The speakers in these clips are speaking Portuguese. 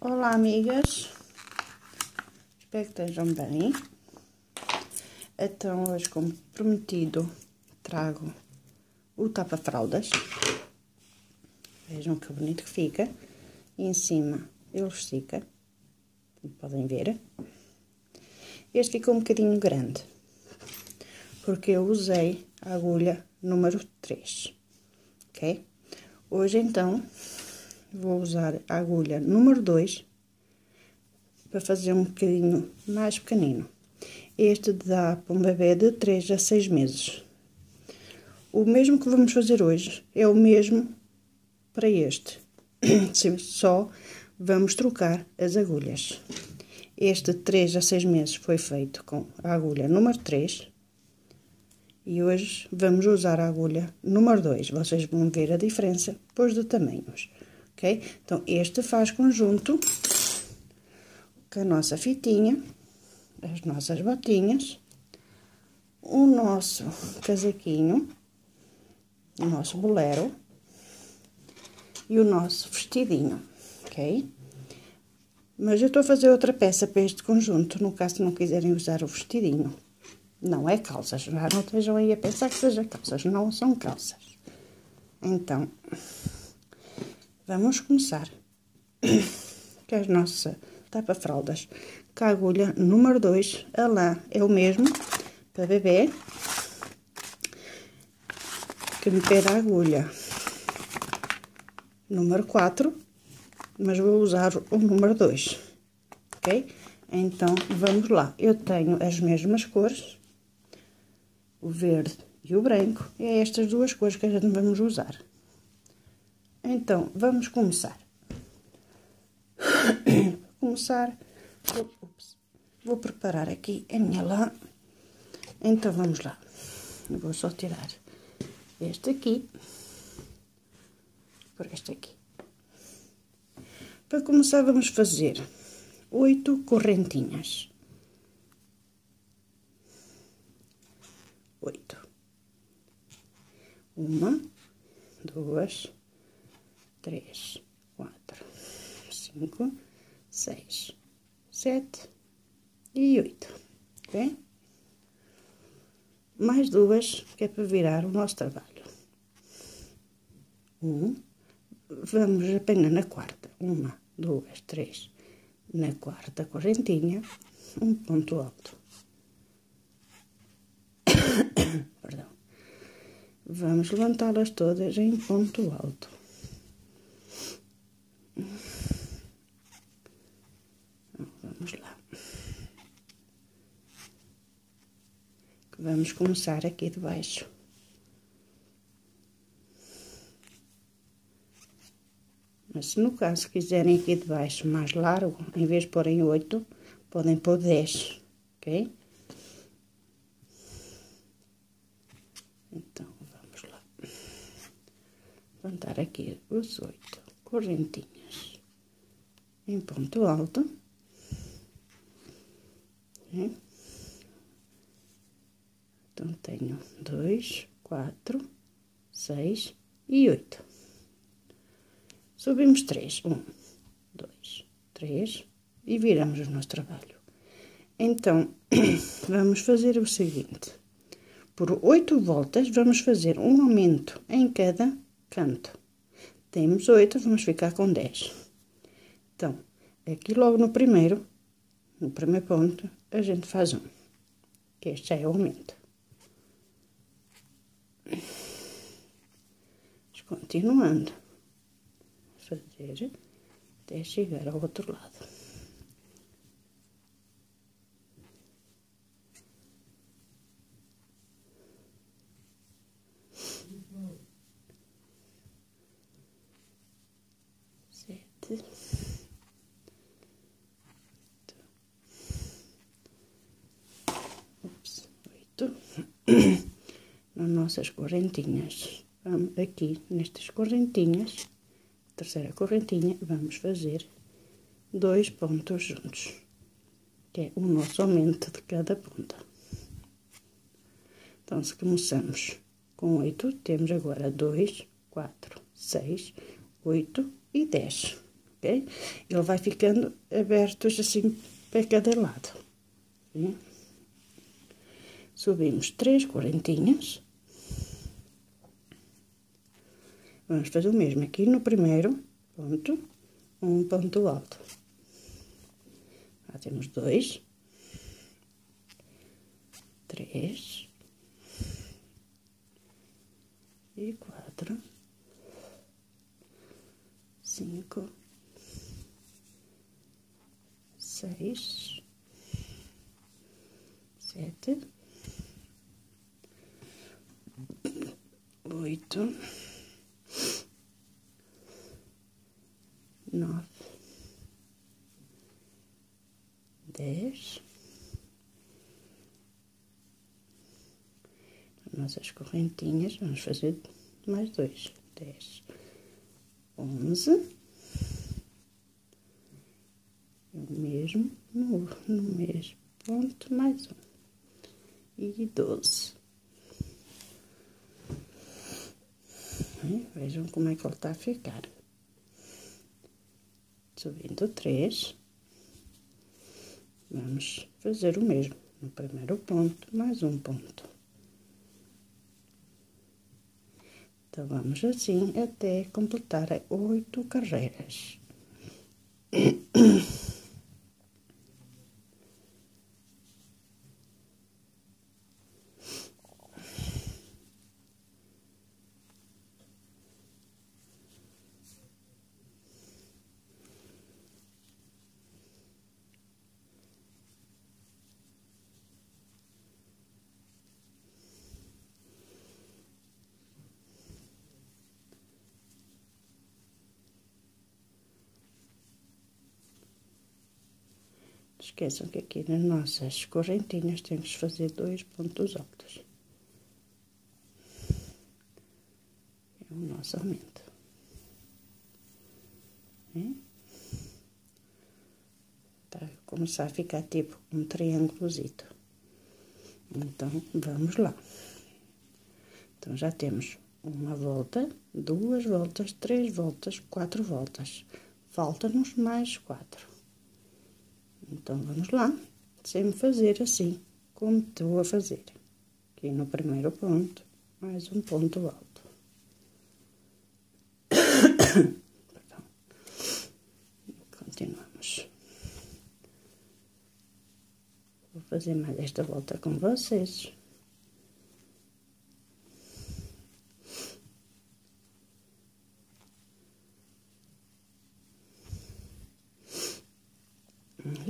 Olá, amigas. Espero que estejam bem. Então, hoje, como prometido, trago o tapa-fraldas. Vejam que bonito que fica. E em cima ele estica, como podem ver. Este ficou um bocadinho grande, porque eu usei a agulha número 3, ok? Hoje, então, vou usar a agulha número 2 para fazer um bocadinho mais pequenino. Este dá para um bebê de 3 a 6 meses. O mesmo que vamos fazer hoje é o mesmo para este. Só vamos trocar as agulhas. Este de 3 a 6 meses foi feito com a agulha número 3 e hoje vamos usar a agulha número 2. Vocês vão ver a diferença depois de tamanhos ok? Então, este faz conjunto com a nossa fitinha, as nossas botinhas, o nosso casaquinho, o nosso bolero e o nosso vestidinho, ok? Mas eu estou a fazer outra peça para este conjunto, no caso não quiserem usar o vestidinho. Não é calças, já não estejam aí a pensar que seja calças, não são calças. Então, Vamos começar com a nossa tapa-fraldas com a agulha número 2. A lã é o mesmo para bebê que meter a agulha número 4, mas vou usar o número 2, ok? Então, vamos lá. Eu tenho as mesmas cores, o verde e o branco, e é estas duas cores que a gente vamos usar. Então, vamos começar. começar, vou, ups, vou preparar aqui a minha lã. Então, vamos lá. Vou só tirar este aqui por este aqui. Para começar, vamos fazer oito correntinhas. Oito. Uma, duas, três, quatro, cinco, seis, sete e oito, ok? Mais duas, que é para virar o nosso trabalho. Um, vamos apenas na quarta. Uma, duas, três. Na quarta correntinha, um ponto alto. Perdão. Vamos levantá-las todas em ponto alto. Vamos começar aqui de baixo. Mas se no caso quiserem aqui de baixo mais largo, em vez de porem oito, podem pôr dez, ok? Então, vamos lá. Levantar aqui os oito correntinhas em ponto alto. Okay? Então, tenho dois, quatro, seis e oito. Subimos três. Um, dois, três e viramos o nosso trabalho. Então, vamos fazer o seguinte. Por oito voltas, vamos fazer um aumento em cada canto. Temos oito, vamos ficar com dez. Então, aqui logo no primeiro, no primeiro ponto, a gente faz um. Que este é o aumento. continuando fazer até chegar ao outro lado. Oito. Nas nossas correntinhas vamos aqui nestas correntinhas, terceira correntinha, vamos fazer dois pontos juntos, que é o nosso aumento de cada ponta. Então, se começamos com oito, temos agora dois, quatro, seis, oito e dez, ok? Ele vai ficando abertos assim para cada lado. Okay? Subimos três correntinhas. Vamos fazer o mesmo aqui no primeiro ponto, um ponto alto. Já temos dois, três e quatro, cinco, seis, sete, oito, nove, dez. Nossas correntinhas, vamos fazer mais dois, dez, onze. O mesmo, no, no mesmo ponto, mais um. E doze. Vejam como é que ele está a ficar. Subindo três. Vamos fazer o mesmo. No primeiro ponto, mais um ponto. Então, vamos assim até completar oito carreiras. Esqueçam que aqui nas nossas correntinhas temos que fazer dois pontos altos. É o nosso aumento. É? Tá começar a ficar tipo um triângulozito. Então, vamos lá. Então, já temos uma volta, duas voltas, três voltas, quatro voltas. Falta-nos mais quatro. Então, vamos lá, sempre fazer assim, como estou a fazer. Aqui no primeiro ponto, mais um ponto alto. Perdão. Continuamos. Vou fazer mais esta volta com vocês.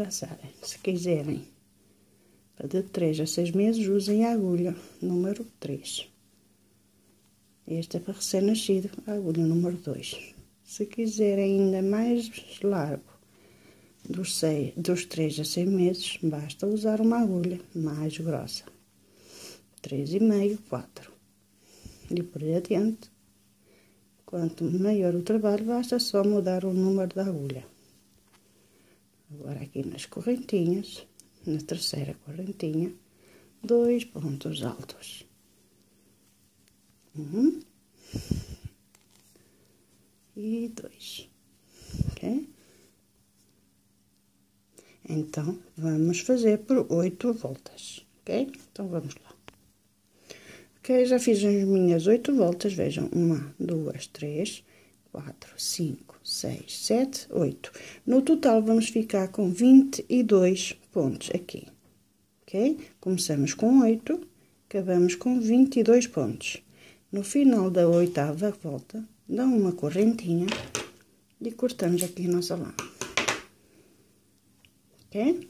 Já sabem, se quiserem de 3 a 6 meses, usem a agulha número 3. Este é para recém-nascido, a agulha número 2. Se quiserem ainda mais largo, dos, 6, dos 3 a 6 meses, basta usar uma agulha mais grossa. 3,5, 4. E por aí adiante, quanto maior o trabalho, basta só mudar o número da agulha. Agora aqui nas correntinhas, na terceira correntinha, dois pontos altos. Um e dois, ok? Então, vamos fazer por oito voltas, ok? Então, vamos lá. Ok, já fiz as minhas oito voltas, vejam, uma, duas, três, quatro, cinco, 6, 7, 8. No total, vamos ficar com 22 pontos aqui, ok? Começamos com 8, acabamos com 22 pontos. No final da oitava volta, dá uma correntinha e cortamos aqui a nossa lã. Ok?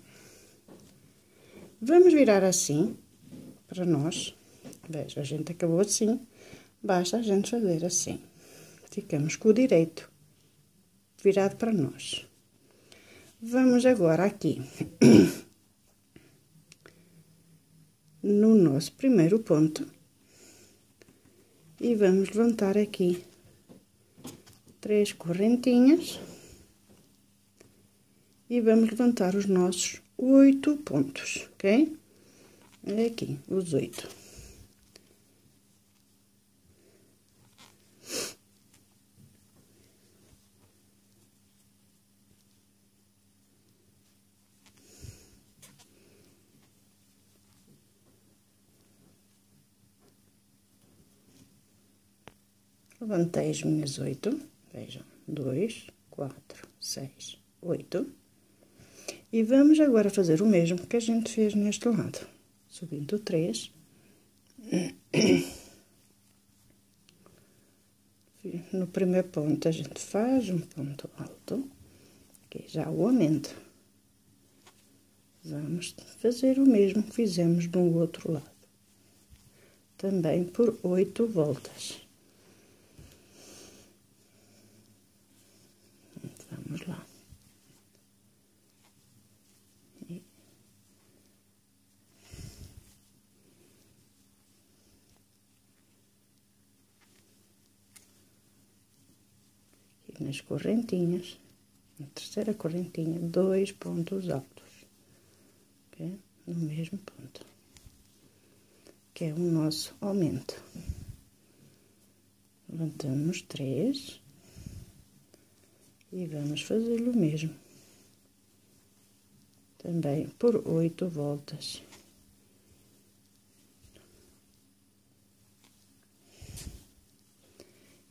Vamos virar assim, para nós. Veja, a gente acabou assim, basta a gente fazer assim. Ficamos com o direito virado para nós. Vamos agora aqui no nosso primeiro ponto e vamos levantar aqui três correntinhas e vamos levantar os nossos oito pontos, ok? Aqui, os oito. Levantei as minhas oito, vejam, dois, quatro, seis, oito. E vamos agora fazer o mesmo que a gente fez neste lado. Subindo três. No primeiro ponto a gente faz um ponto alto, que já o aumento. Vamos fazer o mesmo que fizemos no outro lado. Também por oito voltas. Vamos lá. Aqui nas correntinhas, na terceira correntinha, dois pontos altos no mesmo ponto, que é o nosso aumento. Levantamos três e vamos fazer o mesmo. Também por oito voltas.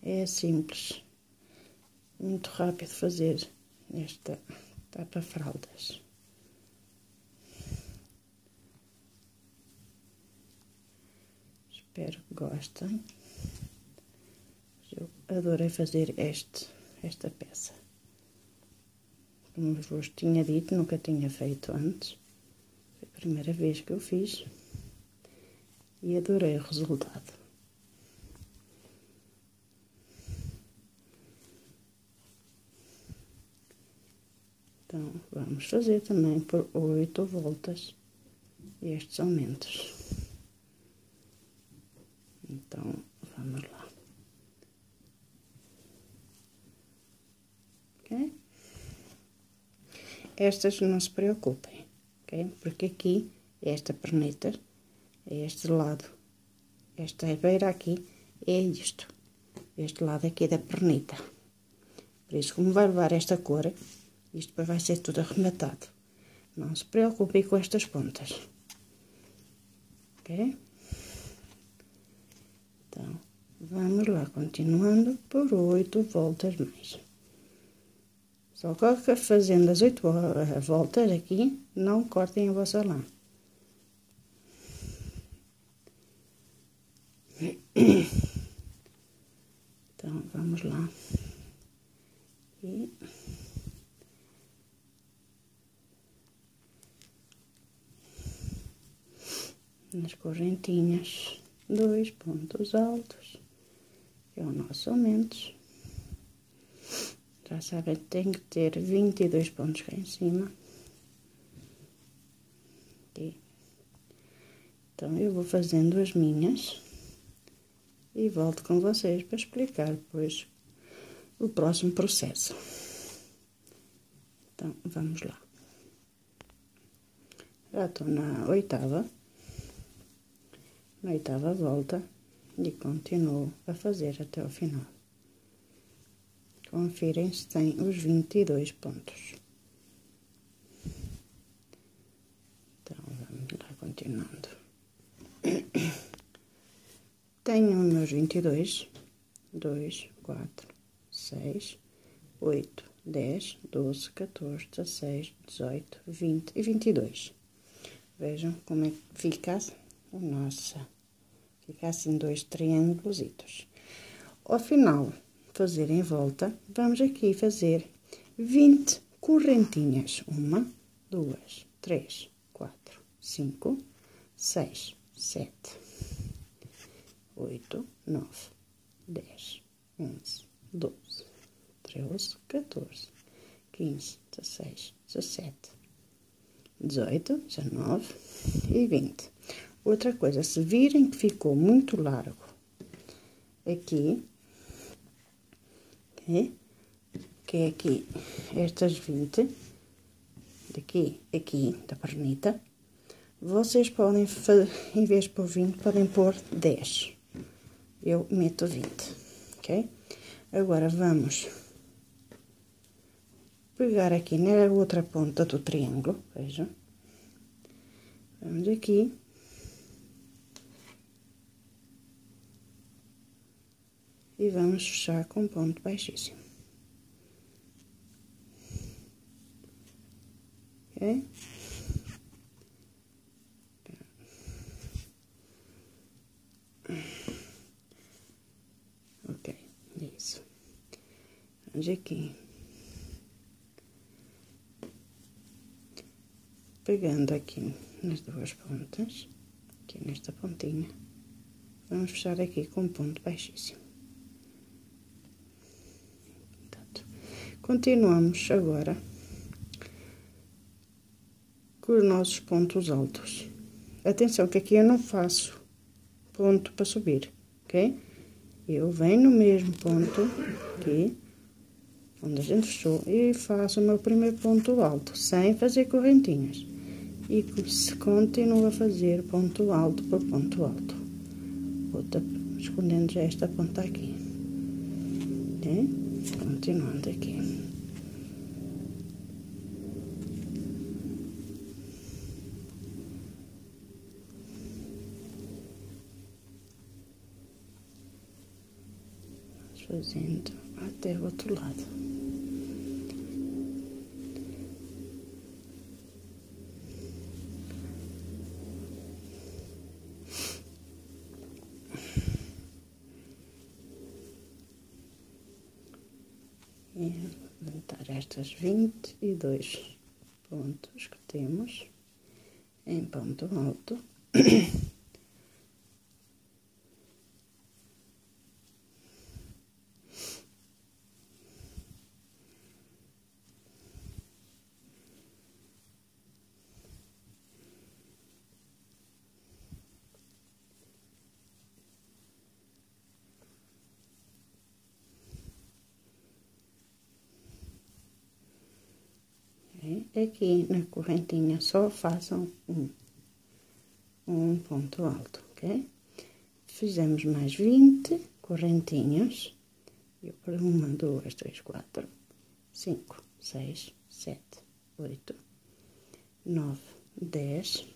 É simples, muito rápido fazer esta tapa-fraldas. Espero que gostem. Eu adorei fazer este, esta peça. Como vos tinha dito, nunca tinha feito antes. Foi a primeira vez que eu fiz. E adorei o resultado. Então, vamos fazer também por oito voltas estes aumentos. Então, vamos lá. Ok? Estas não se preocupem, ok? Porque aqui, esta perneta, este lado. Esta beira aqui é isto. Este lado aqui da pernita. Por isso, como vai levar esta cor, isto depois vai ser tudo arrematado. Não se preocupem com estas pontas. Ok? Então, vamos lá, continuando por oito voltas mais. Só que fazendo as oito voltas aqui, não cortem a vossa lã. Então, vamos lá. E... Nas correntinhas dois pontos altos, é o nosso aumento. Já sabem, tem que ter 22 pontos cá em cima. Aqui. Então, eu vou fazendo as minhas e volto com vocês para explicar depois o próximo processo. Então, vamos lá. Já estou na oitava na oitava volta e continuo a fazer até o final. Confirem se tem os 22 pontos. Então, vamos lá, continuando. Tenho meus 22, 2, 4, 6, 8, 10, 12, 14, 16, 18, 20 e 22. Vejam como é que fica o nosso Fica assim dois triângulos. Ao final, fazer em volta, vamos aqui fazer 20 correntinhas. Uma, duas, três, quatro, cinco, seis, sete, oito, nove, dez, onze, doze, treze, 14, 15, 16, 17, 18, 19 e 20. Outra coisa, se virem que ficou muito largo aqui, okay? que é aqui estas 20, daqui, aqui, da pernita, vocês podem, em vez de pôr 20, podem pôr 10. Eu meto 20, ok? Agora, vamos pegar aqui na outra ponta do triângulo, vejam. Vamos aqui E vamos fechar com ponto baixíssimo. Ok? Ok, isso. Vamos aqui. Pegando aqui nas duas pontas, aqui nesta pontinha, vamos fechar aqui com ponto baixíssimo. Continuamos agora com os nossos pontos altos. Atenção que aqui eu não faço ponto para subir, ok? Eu venho no mesmo ponto aqui, onde a gente fechou, e faço o meu primeiro ponto alto, sem fazer correntinhas. E continuo a fazer ponto alto por ponto alto. Vou escondendo já esta ponta aqui, ok? Continuando aqui. fazendo até o outro lado. E levantar estas vinte e dois pontos que temos em ponto alto. aqui na correntinha só façam um, um ponto alto, ok? Fizemos mais 20 correntinhas, e por uma, duas, três, quatro, cinco, seis, sete, oito, nove, dez,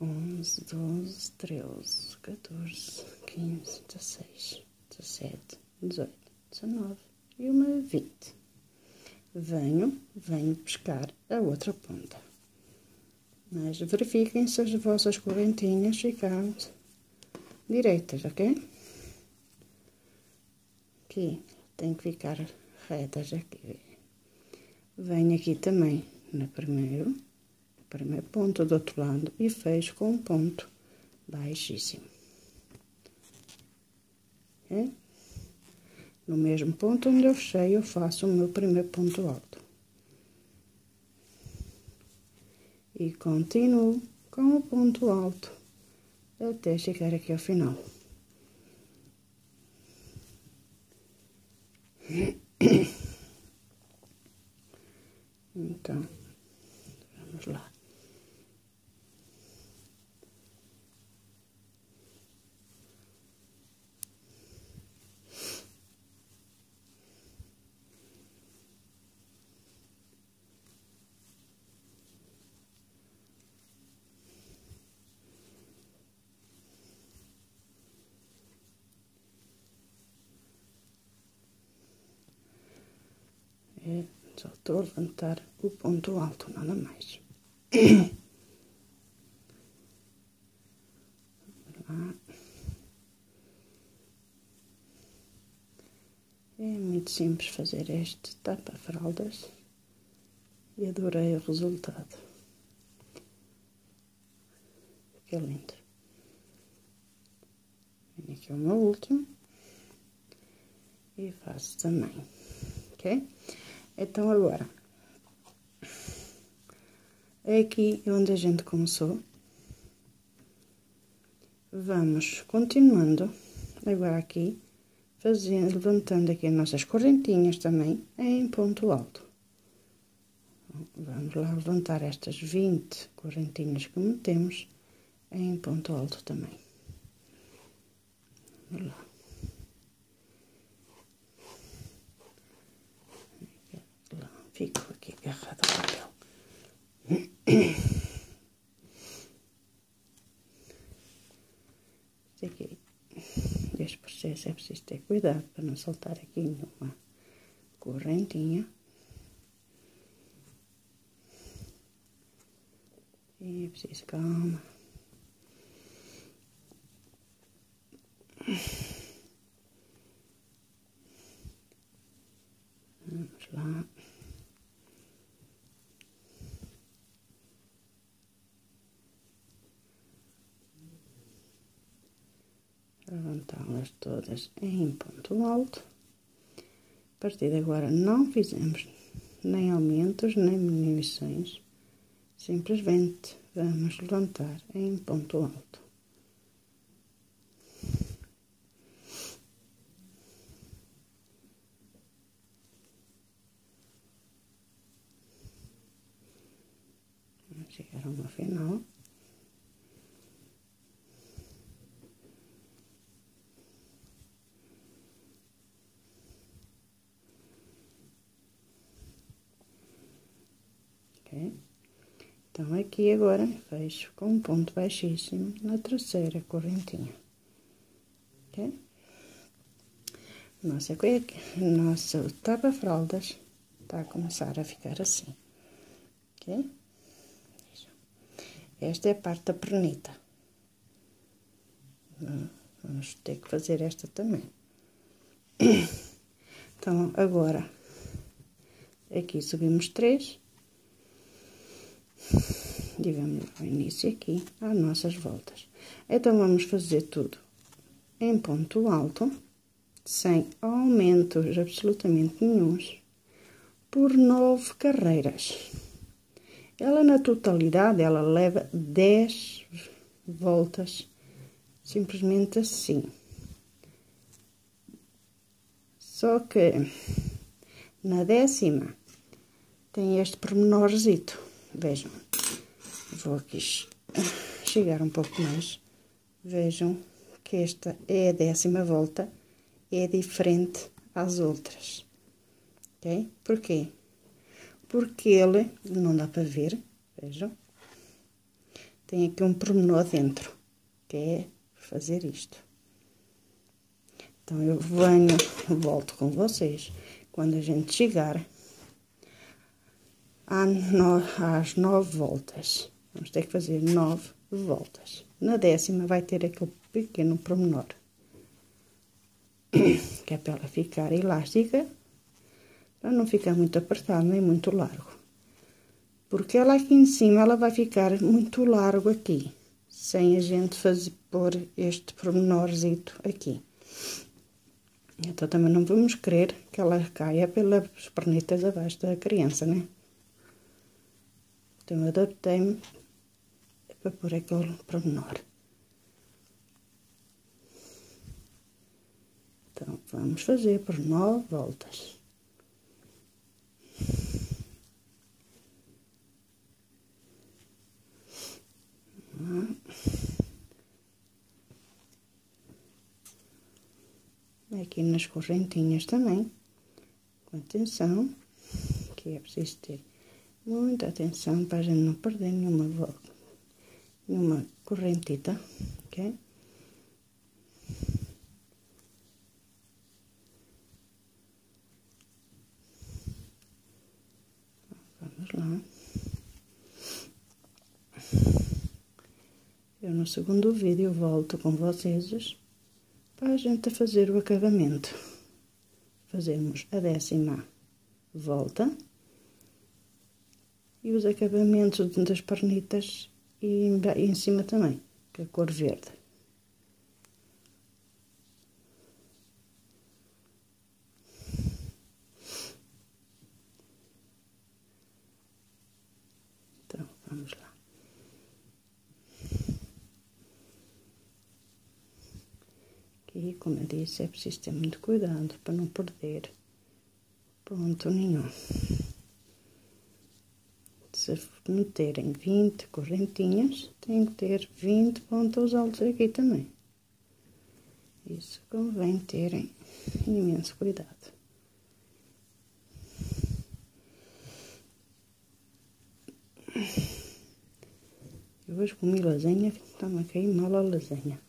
onze, doze, treze, quatorze, quinze, dezesseis, dezessete, dezoito, dezenove e uma vinte venho, venho pescar a outra ponta. Mas verifiquem se as vossas correntinhas ficaram direitas, ok? Aqui, tem que ficar retas aqui. Venho aqui também no primeiro, primeiro ponto do outro lado e fecho com um ponto baixíssimo. Ok? No mesmo ponto onde eu fechei, eu faço o meu primeiro ponto alto. E continuo com o ponto alto até chegar aqui ao final. Então, vamos lá. É, só estou a levantar o ponto alto, nada mais. É muito simples fazer este tapa-fraldas e adorei o resultado. Fica lindo. Venho aqui o meu último e faço também, ok? Então, agora, é aqui onde a gente começou. Vamos continuando, agora aqui, fazendo, levantando aqui as nossas correntinhas também em ponto alto. Vamos lá levantar estas 20 correntinhas que metemos em ponto alto também. Vamos lá. Fico aqui agarrado ao papel. Aqui. cuidado para não soltar aqui nenhuma correntinha. E é preciso calma. Vamos lá. Levantá-las todas em ponto alto. A partir de agora não fizemos nem aumentos nem diminuições, simplesmente vamos levantar em ponto alto. Vamos chegar a uma final. Então, aqui agora fecho com um ponto baixíssimo na terceira correntinha, ok? Nossa nossa tapa-fraldas está a começar a ficar assim, ok? Esta é a parte da pernita. Vamos ter que fazer esta também. Então, agora, aqui subimos três digamos o início aqui, as nossas voltas. Então, vamos fazer tudo em ponto alto, sem aumentos absolutamente nenhums, por nove carreiras. Ela, na totalidade, ela leva dez voltas, simplesmente assim. Só que, na décima, tem este pormenorzito, vejam vou aqui chegar um pouco mais. Vejam que esta é a décima volta, é diferente às outras. Ok? Porquê? Porque ele, não dá para ver, vejam, tem aqui um pormenor dentro, que é fazer isto. Então, eu venho, volto com vocês, quando a gente chegar às nove voltas. Vamos ter que fazer nove voltas. Na décima vai ter aquele pequeno promenor. Que é para ela ficar elástica, para não ficar muito apertado nem muito largo. Porque ela aqui em cima, ela vai ficar muito largo aqui, sem a gente fazer pôr este pormenorzito aqui. Então, também não vamos querer que ela caia pelas pernitas abaixo da criança, né? Então, adaptei-me para pôr aquele pormenor. Então, vamos fazer por nove voltas. Aqui nas correntinhas também, com atenção, que é preciso ter muita atenção para a gente não perder nenhuma volta uma correntita, ok? Vamos lá. Eu no segundo vídeo volto com vocês para a gente fazer o acabamento. Fazemos a décima volta e os acabamentos das pernitas e em cima também, que é a cor verde. Então, vamos lá. Aqui, como eu disse, é preciso ter muito cuidado para não perder ponto nenhum se meterem 20 correntinhas, tem que ter 20 pontos altos aqui também. Isso convém terem imenso cuidado. Eu hoje comi lasanha, está-me a cair mal a lasanha.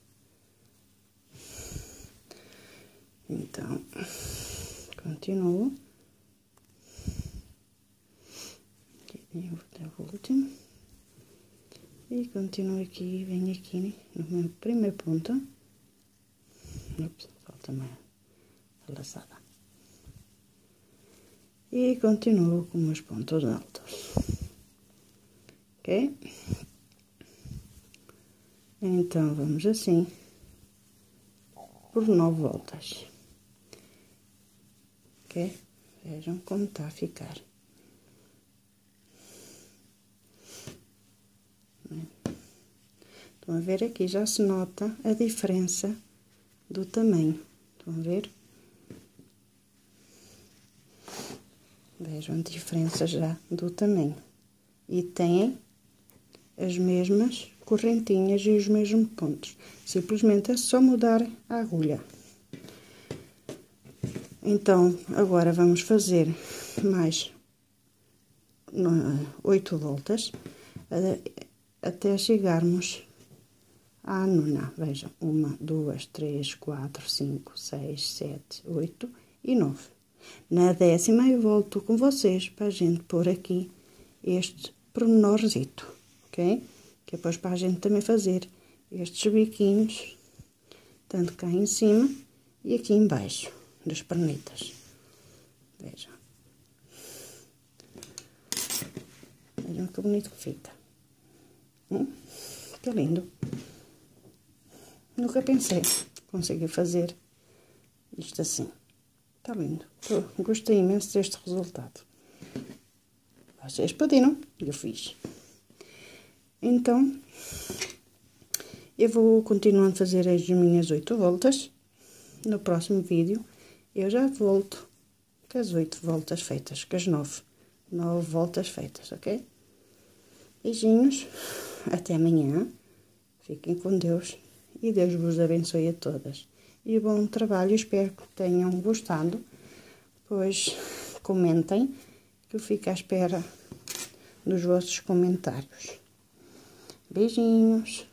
Então, continuo. Último. E continuo aqui, venho aqui no meu primeiro ponto. Falta mais a laçada. E continuo com meus pontos altos. Ok? Então, vamos assim, por nove voltas. Ok? Vejam como está a ficar. Estão a ver aqui, já se nota a diferença do tamanho. Estão a ver? Vejam a diferença já do tamanho. E têm as mesmas correntinhas e os mesmos pontos. Simplesmente é só mudar a agulha. Então, agora vamos fazer mais oito voltas até chegarmos à nona. Vejam, uma, duas, três, quatro, cinco, seis, sete, oito e nove. Na décima eu volto com vocês para a gente pôr aqui este pormenorzito, ok? que é depois para a gente também fazer estes biquinhos, tanto cá em cima e aqui embaixo das pernitas. Vejam. Vejam que bonito que fica. Hum? Que lindo. Nunca pensei conseguir fazer isto assim. Está lindo. gostei imenso deste resultado. Vocês pediram, eu fiz. Então, eu vou continuando a fazer as minhas oito voltas. No próximo vídeo, eu já volto com as oito voltas feitas, com as nove. Nove voltas feitas, ok? Beijinhos, até amanhã. Fiquem com Deus e Deus vos abençoe a todas. E bom trabalho, espero que tenham gostado. Pois comentem, que eu fico à espera dos vossos comentários. Beijinhos.